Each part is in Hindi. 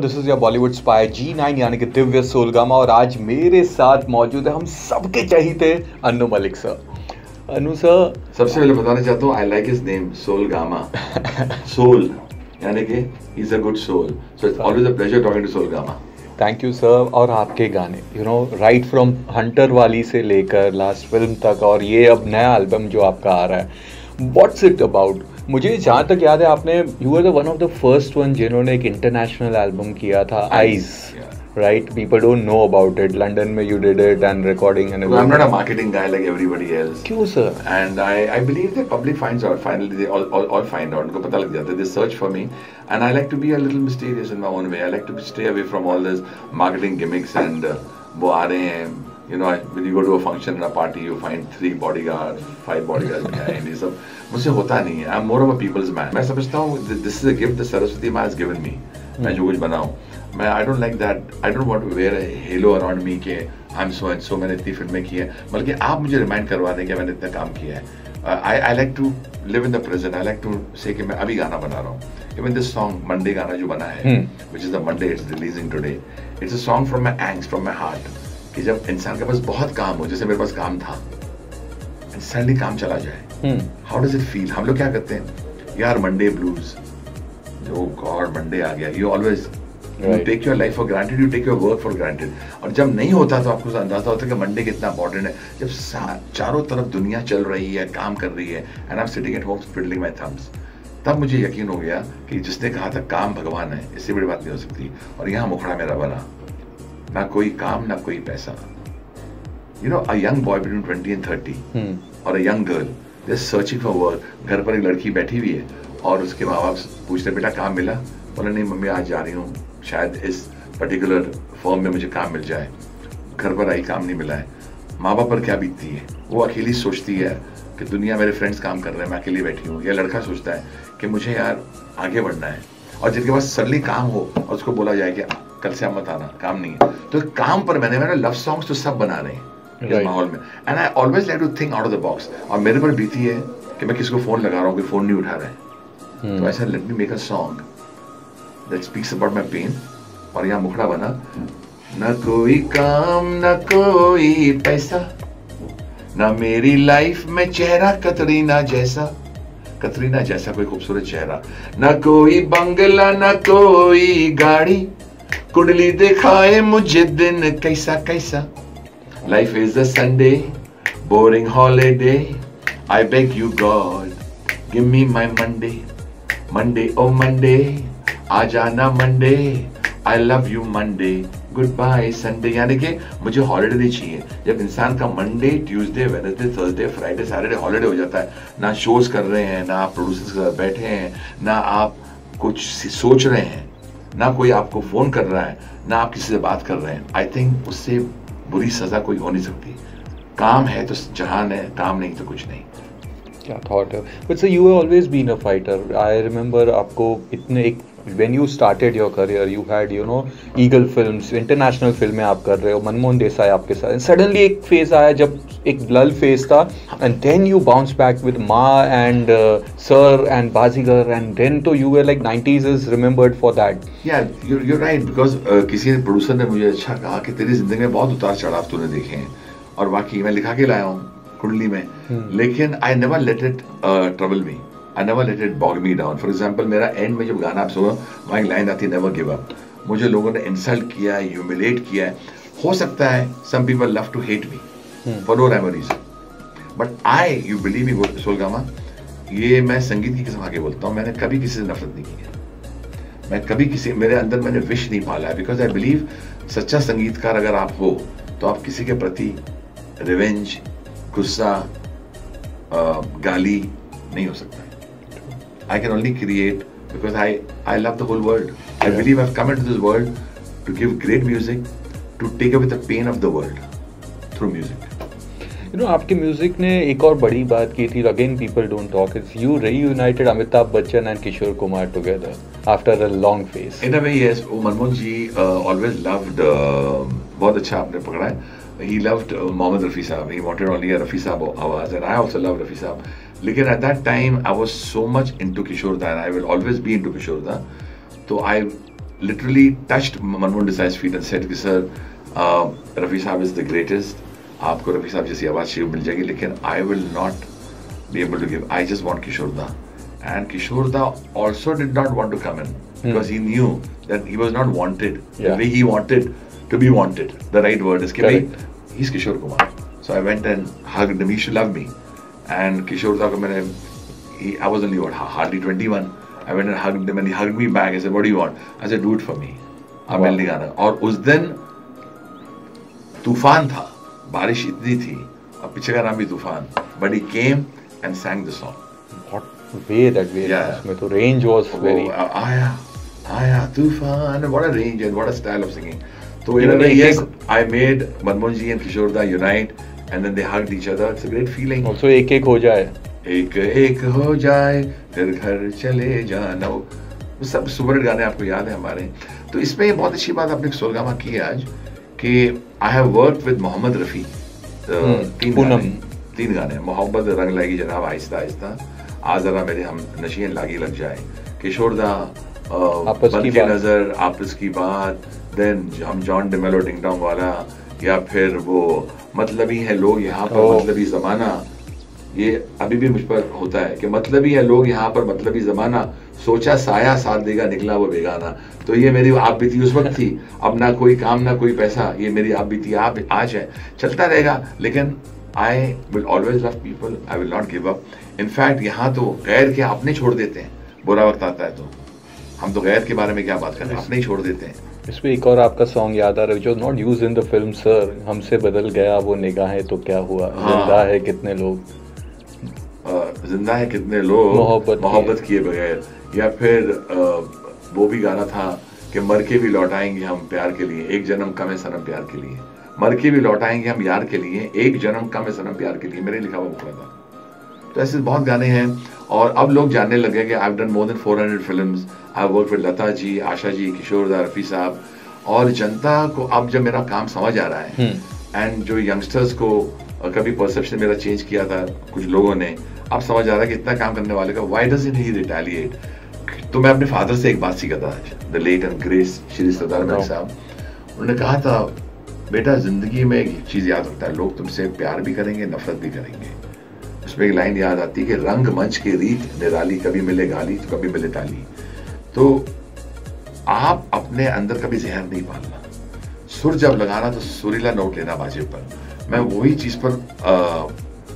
This is your Bollywood spy G nine यानी कि दिव्य सोलगामा और आज मेरे साथ मौजूद है हम सबके चाहिए अनु मलिक सर अनु सर सबसे पहले बताना चाहता हूँ I like his name Soul Gama Soul यानी कि is a good soul so it's always a pleasure talking to Soul Gama thank you sir और आपके गाने you know right from Hunter वाली से लेकर लास्ट फ़िल्म तक और ये अब नया एल्बम जो आपका आ रहा है. व्हाट्स इट अबाउट मुझे जहाँ तक याद है आपने you are the one of the first one जिन्होंने एक इंटरनेशनल एल्बम किया था eyes right people don't know about it london में you did it and recording and well, i'm not a marketing guy like everybody else क्यों sir and i i believe the public finds out finally they all all, all find out पता लग जाता है they search for me and i like to be a little mysterious in my own way i like to stay away from all this marketing gimmicks and uh, वो आ रहे हैं you know, when you go to a function and a party, you find three bodyguards, five bodyguards behind. ये सब मुझसे होता नहीं है. I'm more of a people's man. मैं समझता हूँ this is a gift that Saraswati Ma has given me. मैं जो कुछ बनाऊँ. मैं I don't like that. I don't want to wear a halo around me के I'm so and so मैंने इतनी फ़िल्में की हैं. बल्कि आप मुझे रिमाइंड करवा दें कि मैंने इतना काम किया है. I I like to live in the present. I like to say कि मैं अभी गाना बना रहा हूँ. Even this song Monday गाना जो बना है, hmm. which is the Monday it's releasing today. It's a song from my angst, from my heart. कि जब इंसान के पास बहुत काम हो जैसे मेरे पास काम था सडनली काम चला जाए हाउ डज इट फील हम लोग क्या करते हैं? यार मंडे ब्लूज जो गॉड मंडे आ गया. You always take your life for granted you take your work for granted और जब नहीं होता तो आपको अंदाज़ा होता है कि मंडे कितना इंपॉर्टेंट है। जब चारों तरफ़ दुनिया चल रही है काम कर रही है and I am sitting at home fiddling my thumbs तब मुझे यकीन हो गया कि जिसने कहा था काम भगवान है इससे बड़ी बात नहीं हो सकती। और यहाँ मुखड़ा मेरा बना। ना कोई काम ना कोई पैसा। You know a young boy between twenty and thirty और a young girl they searching for work घर पर एक लड़की बैठी हुई है और उसके माँ बाप पूछते बेटा काम मिला? बोला नहीं मम्मी आज जा रही हूँ। शायद इस पर्टिकुलर फॉर्म में मुझे काम मिल जाए। घर पर आई काम नहीं मिला है। माँ बाप पर क्या बीतती है? वो अकेली सोचती है कि दुनिया मेरे फ्रेंड्स काम कर रहे हैं मैं अकेली बैठी हूँ। या लड़का सोचता है कि मुझे यार आगे बढ़ना है। और जिनके पास सडनली काम हो और उसको बोला जाए कि कल से आप मत आना काम नहीं है। तो काम पर मैंने मैंने लव सॉन्ग्स तो सब बना रहे हैं इस माहौल में। And I always like to think out of the box और मेरे पर बीती है कि मैं किसी को फ़ोन लगा रहा हूँ कि फ़ोन नहीं उठा रहे हैं। Hmm. तो ऐसा let me make a song that speaks about my pain और यहाँ मुखड़ा बना न कोई काम न कोई पैसा न मेरी लाइफ में चेहरा कतरीना जैसा। कतरीना जैसा कोई खूबसूरत चेहरा। न कोई बंगला न कोई गाड़ी कुंडली दिखाए मुझे दिन कैसा कैसा। Life is a Sunday boring holiday I beg you God give me my Monday Monday oh Monday आ जाना Monday I love you Monday goodbye Sunday यानी कि मुझे हॉलीडे चाहिए। जब इंसान का Monday Tuesday Wednesday Thursday Friday Saturday holiday हो जाता है, ना शोज़ कर रहे हैं, ना आप प्रोड्यूसर्स बैठे हैं, ना आप कुछ सोच रहे हैं। ना कोई आपको फ़ोन कर रहा है, ना आप किसी से बात कर रहे हैं। आई थिंक उससे बुरी सजा कोई हो नहीं सकती। काम है तो जहान है, काम नहीं तो कुछ नहीं। क्या थॉट है? But sir you have always been a fighter I remember आपको इतने एक when you started your career you had you know eagle films international फ़िल्में आप कर रहे हो मनमोहन देसाई आपके साथ। सडनली एक फ़ेज़ आया जब एक लल फ़ेज़ था and then you bounce back with Maa and Sir and Baazigar and then तो you were like 90s is remembered for that you right because किसी प्रोड्यूसर ने मुझे अच्छा कहा कि तेरी ज़िंदगी में बहुत उतार चढ़ाव तूने देखे हैं और बाकी मैं लिखा के लाया हूँ कुंडली में। hmm. लेकिन I never let it trouble me I never let it bog me down for example मेरा एंड में जब गाना आप सुनो वहाँ लाइन आती है नेवर गिव अप मुझे लोगों ने इंसल्ट किया है ह्यूमिलेट किया है। हो सकता है some people love to hate me for no ram reason but I you believe me Soul Gama ये मैं संगीत की किस्म आगे बोलता हूँ। मैंने कभी किसी से नफरत नहीं की है। मैं कभी किसी मेरे अंदर मैंने विश नहीं पाला है। बिकॉज़ आई बिलीव सच्चा संगीतकार अगर आप हो तो आप किसी के प्रति रिवेंज गुस्सा गाली नहीं हो सकता। I can only create because I, I love the whole world. I yeah. believe I've come into this world to give great music, to take away the pain of the world through music. You know, आपके म्यूजिक ने एक और बड़ी बात की थी again people don't talk it's you reunited Amitabh Bachchan and Kishore Kumar together after a long phase in a way yes Manmohan ji always loved बहुत अच्छा आपने पकड़ा है he loved uh, Mohammed Rafi Saab. He wanted only a Rafi Saab आवाज and I also love Rafi Saab. लेकिन at that time I was so much into Kishore da I will always be into Kishore da तो I literally touched Manmohan Desai's feet and said, "Sir, uh, Rafi Saab is the greatest. आपको रफी साहब जैसी आवाज़ चाहिए मिल जाएगी लेकिन I will not be able to give I just want Kishore da and Kishore दा also did not want to come in because he knew that he was not wanted the Yeah. way he wanted to be wanted. The right word is कि भाई Correct. he's Kishore Kumar. So I went and hugged him. He should love me. And Kishore मैंने he, I was only what hardly 21. I went and hugged him and he hugged me back. I said, "What do you want?" I said, "Do it for me." अब. मिलने गाना और उस दिन तूफ़ान था बारिश इतनी थी और पीछे का नाम भी Toofan but he came and sang the song What way that way Yeah. उसमें तो range was very Oh, आया आया तूफ़ान what a range and what a style of singing तो in a Even way एक- yes I made Manmohan ji and Kishore da unite and then they hugged each other. It's a great feeling. Also एक एक हो जाए एक एक हो जाए फिर घर चले जाना वो सब सुपर गाने आपको याद है हमारे। तो इसमें ये बहुत अच्छी बात आपने सोलगामा की है आज कि I have work with Mohammed Rafi तीन पूनम। तीन गाने। मोहब्बत रंग लाएगी जनाब आहिस्ता आहिस्ता। आ जरा मेरे हम नशियन लागी लग जाए। किशोर दा अ, आपस की। नज़र आपस की बात देन हम जॉन डिमेलो टोंग वाला या फिर वो मतलबी है लोग यहाँ पर Oh. मतलबी जमाना। ये अभी भी मुझ पर होता है कि मतलबी है लोग यहाँ पर मतलबी जमाना। सोचा साया साथ देगा निकला वो बेगाना। तो ये मेरी आप बीती उस वक्त थी। अब ना कोई काम ना कोई पैसा। ये मेरी आप बीती आप आज है। चलता रहेगा लेकिन I will always love people I will not give up in fact यहाँ तो गैर के अपने छोड़ देते हैं। बुरा वक्त आता है तो। हम तो गैर के बारे में क्या बात कर? हैं अपने ही छोड़ देते हैं। इसमें एक और आपका सॉन्ग याद आ रहा है जो not use in the film sir हमसे बदल गया वो निगाहें तो क्या हुआ? हाँ। ज़िंदा है कितने लोग? ज़िंदा है कितने लोग? मोहब्बत मोहब्बत किए बगैर। या फिर अ, वो भी गाना था कि मर के भी लौटाएँगे हम प्यार के लिए एक जन्म कम है सनम प्यार के लिए। मर के भी लौटाएँगे हम यार के लिए एक जन्म कम है सनम प्यार के लिए मेरे लिखा हुआ मुखड़ा था। तो ऐसे बहुत गाने हैं और अब लोग जानने लगे कि I done more than 400 films I work with Lata ji Asha ji Kishore da Rafi Saab और जनता को अब जब मेरा काम समझ आ रहा है एंड जो यंगस्टर्स को कभी परसेप्शन मेरा चेंज किया था कुछ लोगों ने अब समझ आ रहा है कि इतना काम करने वाले का why does in he retaliate तो मैं अपने फादर से एक बात सीखा था the late and grace Shri Sardar Mehar Saab. उन्होंने कहा था बेटा ज़िंदगी में एक चीज़ याद रखता है लोग तुमसे प्यार भी करेंगे नफरत भी करेंगे। उसमें एक लाइन याद आती है कि रंग मंच की रीत निराली कभी मिले गाली तो कभी मिले ताली। तो आप अपने अंदर कभी जहर नहीं पालना सुर जब लगाना तो सुरीला नोट लेना बाजे पर। मैं वही चीज़ पर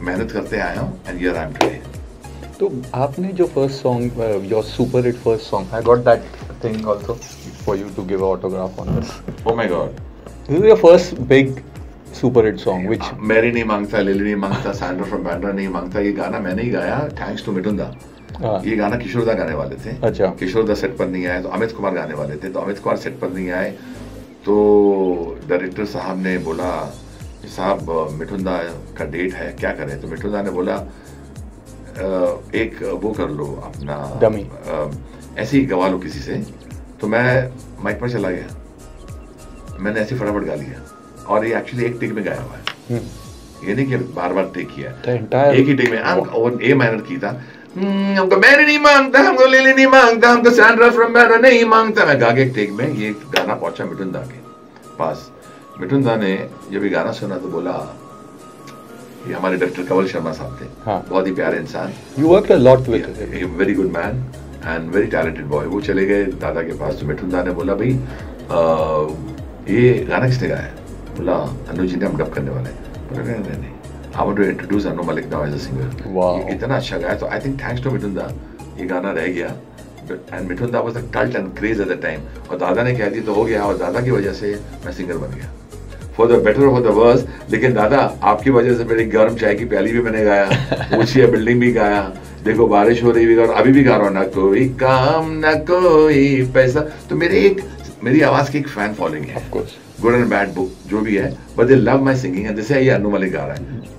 मेहनत करते आया हूँ and here I am today तो आपने जो first song your super hit first song I got that thing also for you to give autograph on this oh my God this is your first big super hit song which Mary नहीं माँगता लिली नहीं माँगता सैंडर फ्रॉम बैंड्रा नहीं माँगता ये गाना मैंने ही गाया थैंक्स टू मिटुंदा ये गाना किशोरदा गाने वाले थे। अच्छा। किशोरदा सेट पर नहीं आए तो अमित कुमार गाने वाले थे तो अमित कुमार सेट पर नहीं आए तो डायरेक्टर साहब ने बोला साहब अ, मिठुंदा का डेट है क्या करें? तो मिठुंदा ने बोला एक वो कर लो अपना. अ, ऐसे ही गवा लो किसी से। तो मैं माइक पर चला गया। मैंने ऐसे फटाफट गा लिया। और ये एक्चुअली एक टेक में गाया हुआ है। ये नहीं कि बार बार टेक किया एक ही टेक में और ए माइनर की था। "हम्म, हमको मैरी नहीं माँगता हमको लिली नहीं माँगता हमको सैंड्रा फ्रॉम बैरा नहीं माँगता। मैं गा के एक टेक में ये गाना पहुँचा मिठुन दा के पास। मिठुन दा ने जब ये गाना सुना तो बोला ये हमारे डॉक्टर कंवल शर्मा साहब थे। हाँ। बहुत ही प्यारे इंसान। You worked a lot with very good man and very talented boy वो चले गए दादा के पास। तो मिठुन दा ने बोला भाई ये गाना किसने गाया है? जी ने हम डब करने वाले हैं बोला नहीं नहीं I want to introduce Anu Malik now as a singer. इतना अच्छा गाया तो I think thanks to Mithun da ये गाना रह गया and Mithun da was a cult and craze at the time और दादा ने कह दी तो हो गया और दादा की वजह से मैं सिंगर बन गया for the better for the worse लेकिन दादा आपकी वजह से मेरी गर्म चाय की प्याली भी मैंने गाया ऊँची बिल्डिंग भी गाया देखो बारिश हो रही भी और अभी भी गा रहा हूँ ना कोई काम ना कोई पैसा तो मेरे एक मेरी आवाज़ की एक फ़ैन फॉलोइंग है गुड एंड बैड बुक जो भी है but they love my singing and जैसे अनु मलिक गा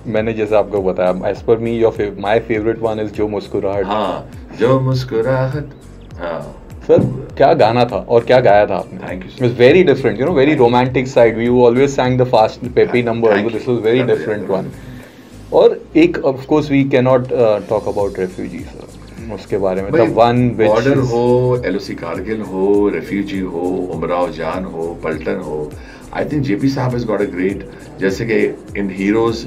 मैंने जैसे आपको बताया as per me your my favourite one is जो मुस्कुराहट हाँ जो मुस्कुराहट हाँ। सर क्या गाना था और क्या गाया था आपने? Thank you it's very different you know very romantic side we always sang the fast peppy number this was very different one और एक of course we can not talk about refugee sir उसके बारे में वन बॉर्डर हो एलओसी कारगिल हो रेफ्यूजी हो उमराव जान हो पल्टन हो आई थिंक जेपी साहब हैज़ गॉट अ ग्रेट जैसे कि इन heroes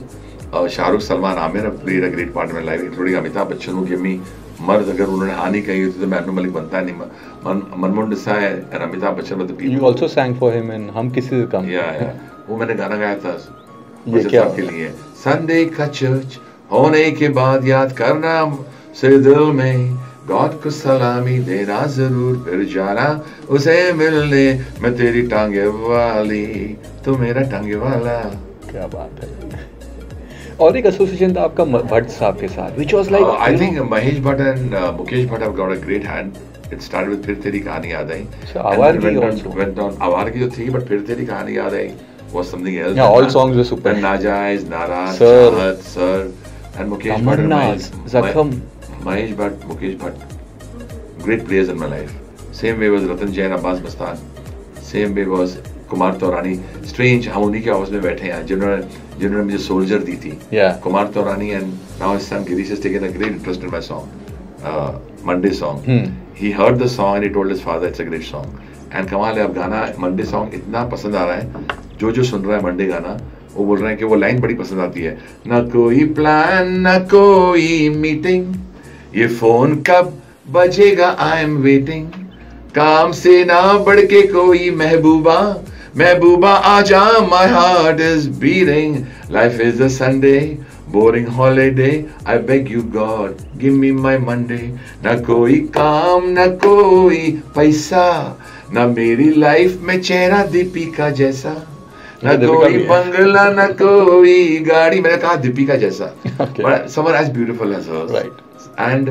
Shahrukh Salman Aamir played a great part in life including Amitabh Bachchan हो गिमी मर्द अगर उन्होंने हानि कही होती तो मैनू मलिक बनता नहीं मन, मनमोहन देसाई एंड अमिताभ बच्चन मतलब you also sang for him in हम किसी से कम या या वो मैंने गाना गाया था ये क्या के लिए। संडे का चर्च होने के बाद याद करना से दिल में गॉड को सलामी देना ज़रूर फिर जाना उसे मिलने। मैं तेरी टांगे वाली तू मेरा टांगे वाला। क्या बात है। और एक एसोसिएशन था आपका भट्ट साहब के साथ which was like I think Mahesh Bhatt and Mukesh Bhatt have got a great hand it start with Phir Teri Kahani याद आई आवार की वेंट ऑन आवार की तो थी but Phir Teri Kahani Yaad Aayi yeah all songs were super. And Najaiz Naraz Sir. Chahat Sir. And Mukesh Bhatt and Tamanna's, Mahesh- Bhatt Mukesh Bhatt great players in my life same way was Ratan Jain Abbas Mastan same way was Kumar Taurani strange हम उन्हीं के हाउस में बैठे हैं जिन्होंने जिन्होंने मुझे सोल्जर दी थी Yeah. Kumar Taurani and now his son Girish a great interest in my song uh, Monday song Hmm. he heard the song and he told his father it's a great song and कमाल है अब गाना मंडे सॉन्ग इतना पसंद आ रहा है जो जो सुन रहा है मंडे गाना वो बोल रहे हैं कि वो लाइन बड़ी पसंद आती है ना कोई प्लान ना कोई मीटिंग ये फ़ोन कब बजेगा? आई एम वेटिंग काम से ना बढ़ के कोई महबूबा महबूबा आजा my heart is beating life is a Sunday boring holiday I beg you God give me my Monday ना कोई काम ना कोई पैसा ना मेरी लाइफ में चेहरा दीपिका जैसा ना कोई बंगला ना कोई गाड़ी मैंने कहा दीपिका जैसा Okay. But someone as beautiful as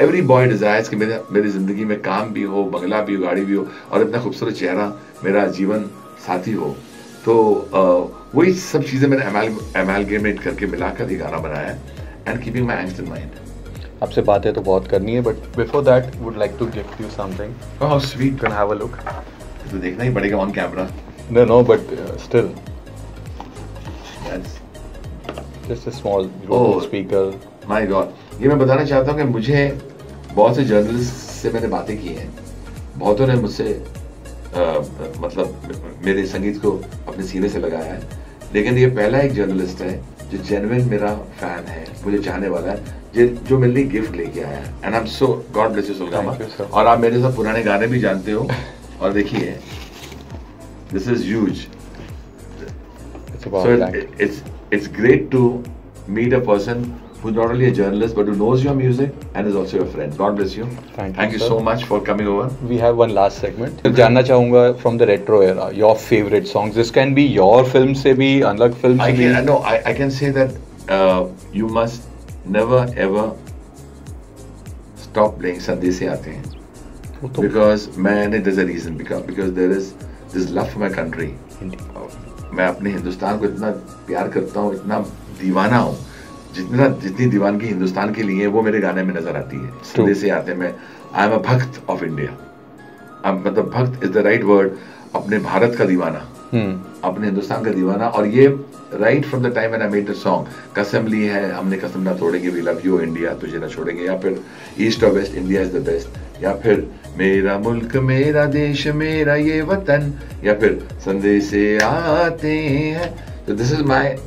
every boy and every boy desires कि मेरे मेरी ज़िंदगी में काम भी हो बंगला भी हो गाड़ी भी हो और इतना खूबसूरत चेहरा मेरा जीवन साथी हो। तो uh, वही सब चीज़ें मैंने एमालगेमेट करके मिलाकर ये गाना बनाया and keeping my angst in mind आपसे बातें तो बहुत करनी है but before that would like to gift you something how sweet can have a look तो देखना ही पड़ेगा on camera no no but still just a small Oh. Speaker my God ये मैं बताना चाहता हूँ कि मुझे बहुत से जर्नलिस्ट से मैंने बातें की हैं। बहुतों ने मुझसे मतलब मेरे संगीत को अपने सीने से लगाया है। लेकिन ये पहला एक जर्नलिस्ट है जो जेनविन मेरा फ़ैन है मुझे चाहने वाला है जो जो मेरे लिए गिफ्ट लेके आया है। And I am so God bless you सुलगामा. और आप मेरे साथ पुराने गाने भी जानते हो। और देखिए this is huge it's it's great to meet a it's great to meet a person who's not only a journalist but who knows your music and is also your friend. God bless you. Thank you, Thank you sir. so much for coming over. We have one last segment जानना चाहूंगा from the retro era your favourite songs this can be your film से भी अलग फिल्म I से भी can no, I, I can say that uh, you must never ever stop playing संदेशे आते हैं वो तो because मैंने there's a reason because because there is this love for my country. मैं अपने हिंदुस्तान को इतना प्यार करता हूँ इतना दीवाना हूँ जितना जितनी दीवानगी हिंदुस्तान के लिए है वो मेरे गाने में नज़र आती है। संदेश से आते मैं आई एम अ भक्त ऑफ़ इंडिया मतलब भक्त इज़ द राइट वर्ड अपने भारत का दीवाना। हम्म अपने हिंदुस्तान का दीवाना। और ये right from the time when I made the song कसम ली है हमने कसम ना तोड़ेंगे वी लव यू इंडिया तुझे ना छोड़ेंगे। या फिर ईस्ट और west India is the best या फिर मेरा मुल्क मेरा देश मेरा ये वतन। या फिर संदेश आते हैं। तो this is my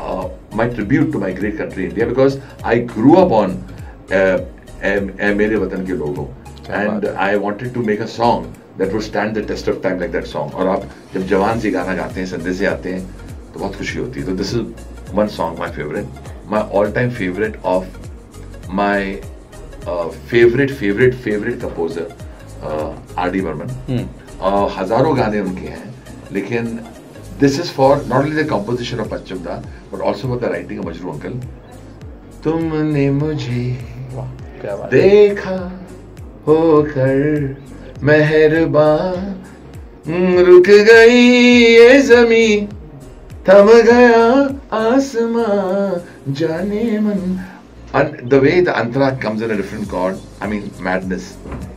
my tribute to my great country India because I grew up on मेरे वतन के लोगों क्या एंड बात है। wanted to make a song that would stand the test of time like that song. और आप जब जवान से गाना गाते हैं संदेश से आते हैं तो बहुत खुशी होती है। तो this is one song my favourite my all time favourite of my favourite favourite favourite composer R D Burman हज़ारों गाने उनके हैं लेकिन this is for not only the composition of Pancham da but also for the writing of Majrooh uncle तुमने मुझे है देखा होकर मेहरबान रुक गई ये जमी थम गया आसमां जाने मन and the way the antara comes in a different chord i mean madness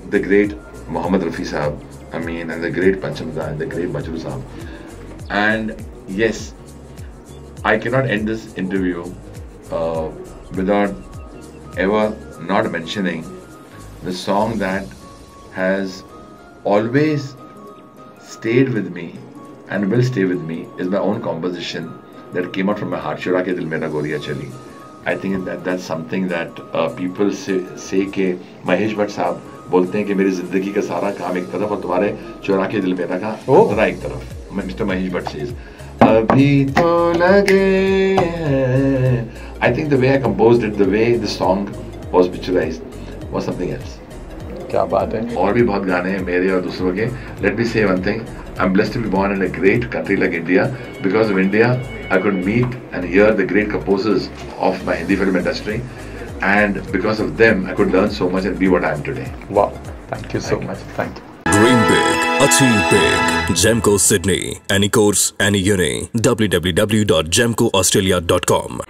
the great muhammad rafi sahab i mean and the great panchamda and the great majru sahab and yes i cannot end this interview uh, without ever not mentioning the song that has always stayed with me and will stay with me is my own composition that came out from my heart. Chura ke dil mera goriya chali. I think that that's something that uh, people say, say के महेश भट्ट साहब बोलते हैं कि मेरी जिंदगी का सारा काम एक तरफ और तुम्हारे चुरा के दिल मेरा का Oh. जरा एक तरफ मिस्टर महेश भट्ट says अभी तो लगे I think the way I composed it, the way the song was picturized was something else. क्या बात है और भी बहुत गाने हैं मेरे और दूसरों के let me say one thing I am blessed to be born in a great country like India because of India I could meet and hear the great composers of my Hindi film industry and because of them I could learn so much and be what I am today. वाह thank you so Thank you. Much thank you Dream big, achieve big. Gemco Sydney. Any course, any uni. www.gemcoaustralia.com.